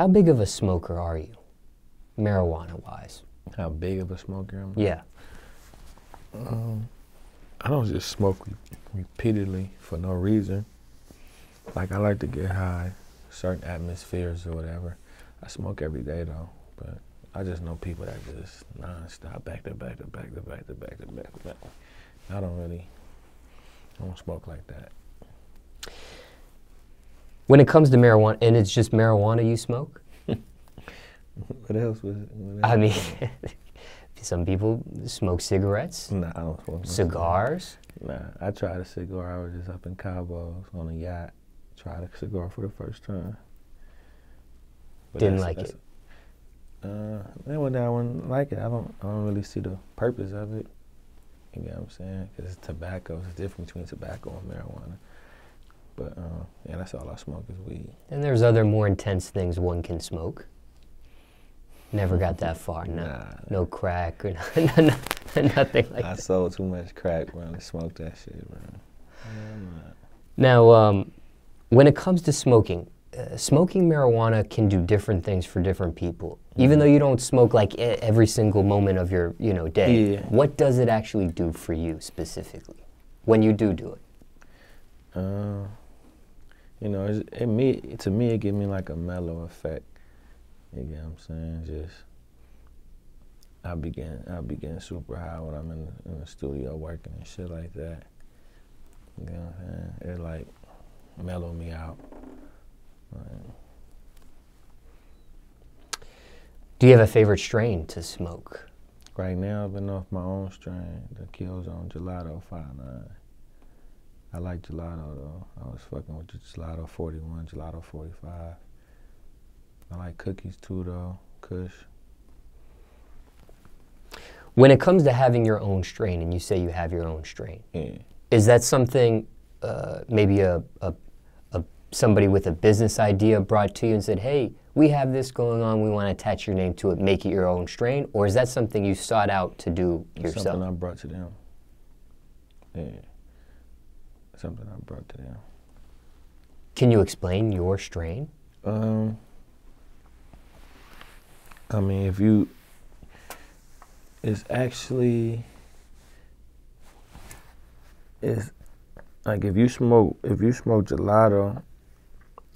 How big of a smoker are you, marijuana wise? How big of a smoker am I? Yeah. Um, I don't just smoke re- repeatedly for no reason. Like I like to get high, certain atmospheres or whatever. I smoke every day though, but I just know people that just non-stop, back to back to back to back to back to back to back. I don't really, I don't smoke like that. When it comes to marijuana, and it's just marijuana you smoke? What else was? What I else? mean, some people smoke cigarettes, nah, I don't smoke. cigars. Nah, I tried a cigar. I was just up in Cabo on a yacht. Tried a cigar for the first time. But Didn't like it. Uh, that one, I wouldn't like it. I don't. I don't really see the purpose of it. You know what I'm saying? Because tobacco is different between tobacco and marijuana. But uh, yeah, that's all I smoke is weed. And there's other more intense things one can smoke. Never got that far. No, Nah. no crack or nothing like I that. sold too much crack, bro. to smoked that shit, bro. I'm not. Now, um, when it comes to smoking, uh, smoking marijuana can do different things for different people. Even though you don't smoke like e- every single moment of your you know day, Yeah. what does it actually do for you specifically when you do do it? Uh, you know, it's, it me to me it give me like a mellow effect. You get what I'm saying? Just I begin I begin super high when I'm in the, in the studio working and shit like that. You get what I'm saying? It like mellow me out. Like, Do you have a favorite strain to smoke? right now I've been off my own strain, the Killzone Gelato 59. I like gelato though. I was fucking with gelato 41, gelato 45. I like cookies too though, Kush. When it comes to having your own strain, and you say you have your own strain, Yeah. is that something uh, maybe a, a, a somebody with a business idea brought to you and said, "Hey, we have this going on. We want to attach your name to it, make it your own strain," or is that something you sought out to do yourself? Something I brought to them. Yeah. Something I brought to them. Can you explain your strain? Um, I mean, if you, it's actually, it's like if you smoke, if you smoke gelato,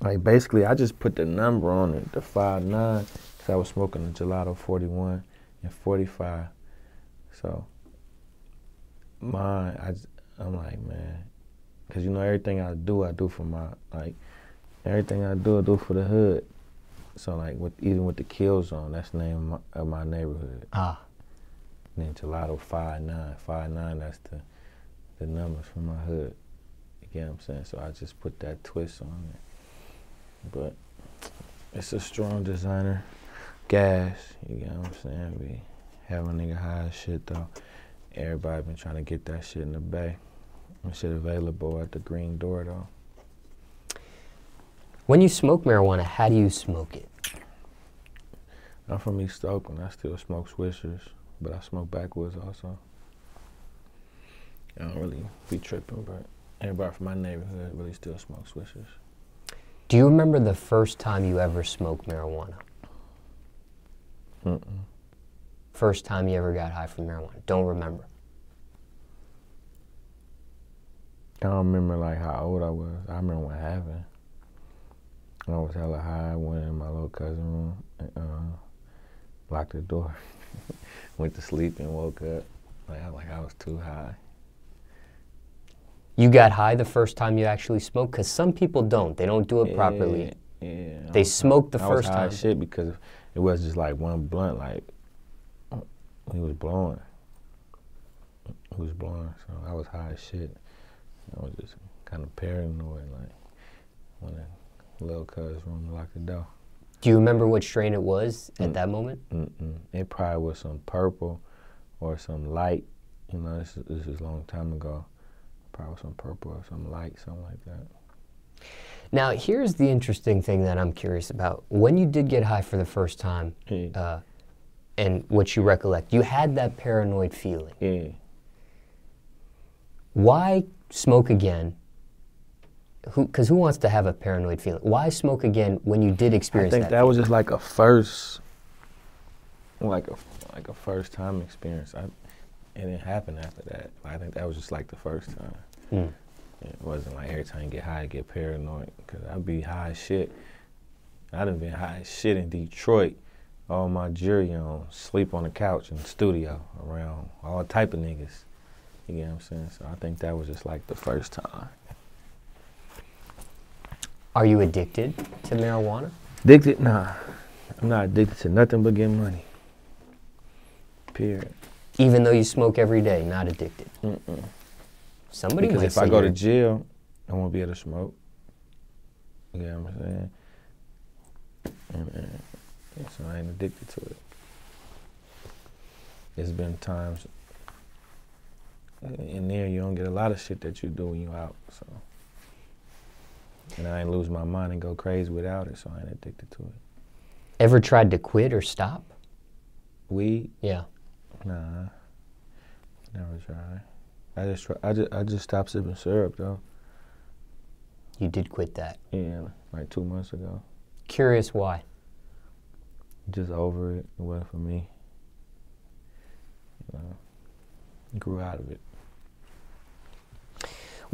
like basically, I just put the number on it, the five nine, because I was smoking the gelato forty one and forty five, so mine, I'm like, man, because you know everything I do, I do for my like everything I do, I do for the hood. So like with even with the kill zone, that's the name of my, of my neighborhood. Ah, And then Gelato five nine, five nine. That's the the numbers from my hood. You get what I'm saying? So I just put that twist on it. But it's a strong designer. Gas. You get what I'm saying? We have a nigga high as shit though. Everybody been trying to get that shit in the bay. Shit available at the green door though. when you smoke marijuana, how do you smoke it? I'm from East Oakland. I still smoke swishers, but I smoke backwoods also. I don't really be tripping, but everybody from my neighborhood really still smoke swishers. Do you remember the first time you ever smoked marijuana? Mm-mm. First time you ever got high from marijuana? Don't remember. I don't remember like how old I was. I remember what happened. I was hella high. I went in my little cousin room, and, uh, locked the door, went to sleep, and woke up. Like I like I was too high. You got high the first time you actually smoked? Because some people don't. They don't do it properly. Yeah, yeah. I They was- smoked the I was first high time. as shit because it was just like one blunt, like he was blowing. He was blowing, so I was high as shit. I was just kind of paranoid, like when a little cuz room locked the door. Do you remember what strain it was at Mm. that moment? Mm-mm. It probably was some purple or some light. You know, this is, this is a long time ago. Probably some purple or some light, something like that. Now, here's the interesting thing that I'm curious about. When you did get high for the first time, Yeah. uh, and what you recollect, you had that paranoid feeling. yeah. Why smoke again Who? Because who wants to have a paranoid feeling? Why smoke again when you did experience? I think that? that was just like a first, like a like a first time experience. I, it didn't happen after that. I think that was just like the first time. Mm. It wasn't like every time you get high, you get paranoid. Cause I'd be high as shit. I done been high as shit in Detroit. All my jury on, sleep on the couch in the studio around all type of niggas. You get what I'm saying? So I think that was just like the first time. Are you addicted to marijuana? Addicted? Nah. I'm not addicted to nothing but getting money. Period. Even though you smoke every day, not addicted. Mm-mm. Somebody Because if I go to jail, I won't be able to smoke. You know what I'm saying? And, and, so I ain't addicted to it. There's been times in there you don't get a lot of shit that you do when you out. So, and I ain't lose my mind and go crazy without it. So I ain't addicted to it. ever tried to quit or stop? Weed? Yeah. Nah. Never tried. I just try, I just I just stopped sipping syrup though. You did quit that. Yeah, like two months ago. Curious why? just over it. It wasn't for me. You know, grew out of it.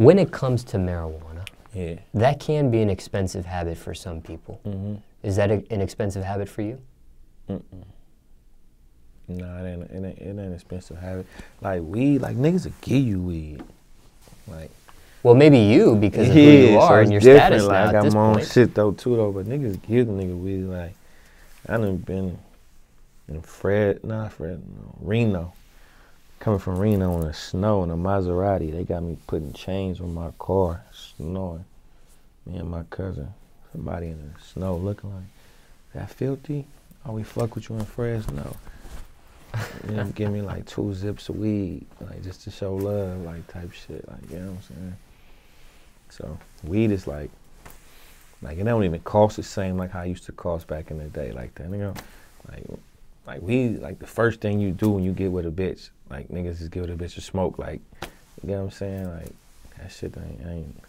When it comes to marijuana, Yeah. that can be an expensive habit for some people. Mm-hmm. Is that a, an expensive habit for you? Mm-mm. Nah, it ain't, it ain't, it ain't expensive habit. Like weed, like niggas will give you weed. Like Well, maybe you because of who you are it's and your status like, now I at got this my own point. shit though too though, but niggas give the nigga weed. Like I done been in Fred, not Fred, no, Reno. Coming from Reno in the snow in a Maserati, they got me putting chains on my car, snoring. Me and my cousin, somebody in the snow looking like that Philthy. Oh, we fuck with you in Fresno. You know, give me like two zips of weed, like just to show love, like type shit, like you know what I'm saying. So weed is like, like it don't even cost the same like how it used to cost back in the day, like that, you know, like, like we like the first thing you do when you get with a bitch, like niggas just give a bitch a smoke, like, you know what I'm saying, like that shit ain't, ain't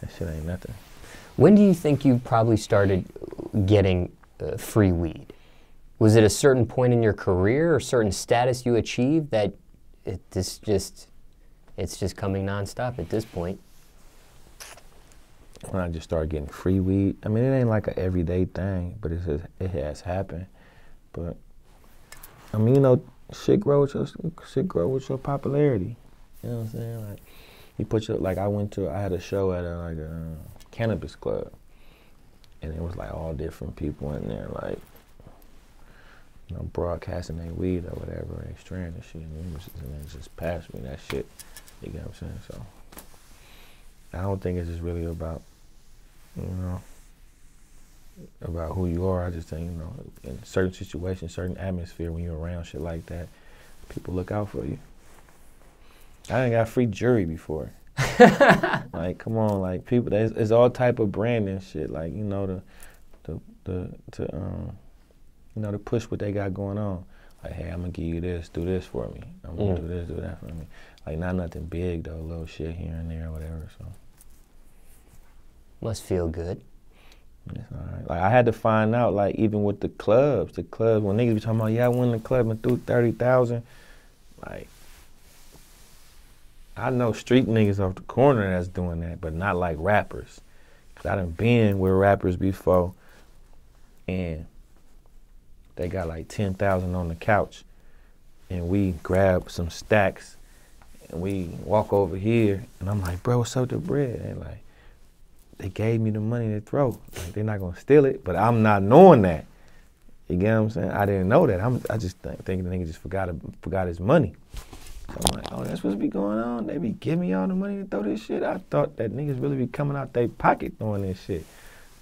that shit ain't nothing. When do you think you probably started getting uh, free weed? Was it a certain point in your career or certain status you achieved that it this just it's just coming nonstop at this point? when I just started getting free weed. I mean, it ain't like an everyday thing, but it has, it has happened. But I mean, you know, shit grow with your shit grow with your popularity. You know what I'm saying? Like you put your like I went to I had a show at a like a cannabis club, and it was like all different people in there, like you know, broadcasting their weed or whatever, they strand and shit, and, it was, and they just passed me that shit. You get what I'm saying? So I don't think it's just really about you know, about who you are. I just think, you know, in certain situations, certain atmosphere, when you're around shit like that, people look out for you. I ain't got free jury before. like, come on, like people, there's, there's all type of branding shit. Like, you know, the, the, the, to, um, you know, to push what they got going on. Like, hey, I'm gonna give you this, do this for me. I'm gonna Mm. do this, do that for me. Like, not nothing big though, little shit here and there, whatever. So. Must feel good. Like I had to find out, like even with the clubs, the clubs when niggas be talking about, yeah, I went in the club and threw thirty thousand. Like I know street niggas off the corner that's doing that, but not like rappers. Cause I done been with rappers before, and they got like ten thousand on the couch, and we grab some stacks, and we walk over here, and I'm like, bro, what's up the bread? And like they gave me the money to throw. Like they're not gonna steal it, but I'm not knowing that. You get what I'm saying? I didn't know that. I'm, I just think, think the nigga just forgot forgot his money. So I'm like, oh, that's what's be going on. They be giving me all the money to throw this shit. I thought that niggas really be coming out their pocket throwing this shit.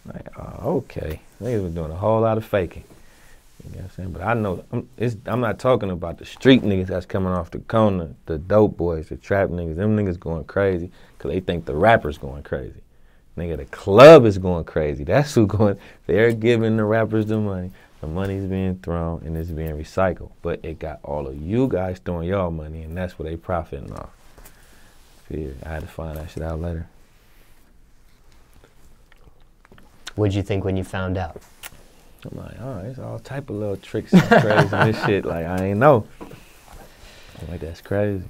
Like, oh, okay. Niggas was doing a whole lot of faking. You know what I'm saying? But I know I'm, I'm not talking about the street niggas that's coming off the corner, the dope boys, the trap niggas. Them niggas going crazy because they think the rapper's going crazy. Nigga, the club is going crazy. That's who going. They're giving the rappers the money. The money's being thrown and it's being recycled. But it got all of you guys throwing y'all money, and that's what they profiting off. Yeah, I had to find that shit out later. What'd you think when you found out? I'm like, oh, it's all type of little tricks and crazy and this shit. Like I ain't know. I'm like that's crazy.